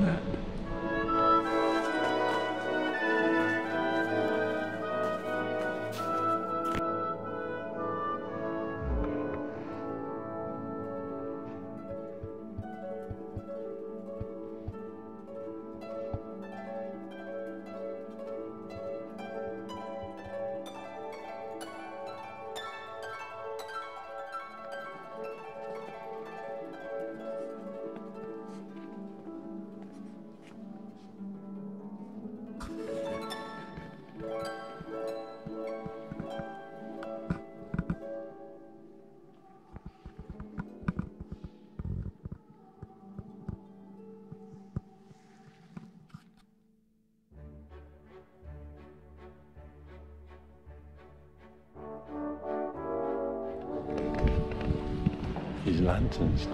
that. these lanterns.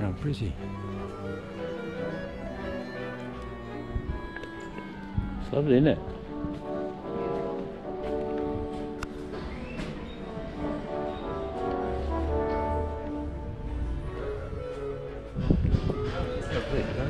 How pretty. It's lovely, isn't it? Lovely.